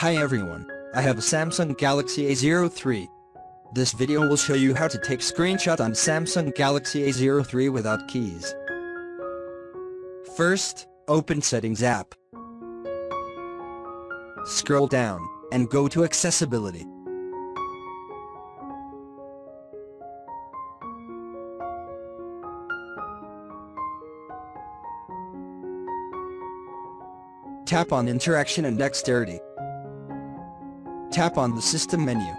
Hi everyone, I have a Samsung Galaxy A03. This video will show you how to take screenshot on Samsung Galaxy A03 without keys. First, open Settings app. Scroll down, and go to Accessibility. Tap on Interaction and Dexterity. Tap on the Assistant menu.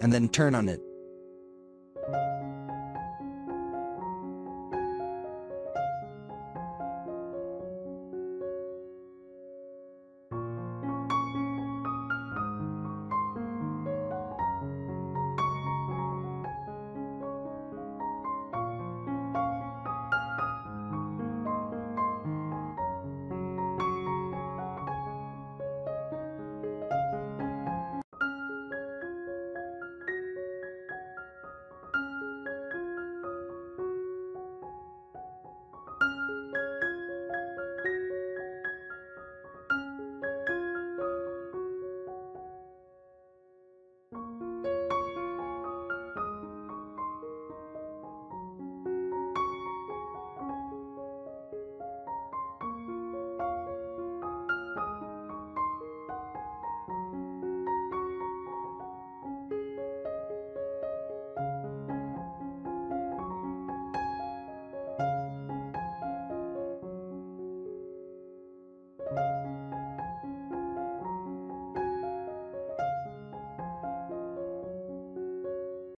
And then turn on it.